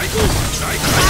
Strike! Strike!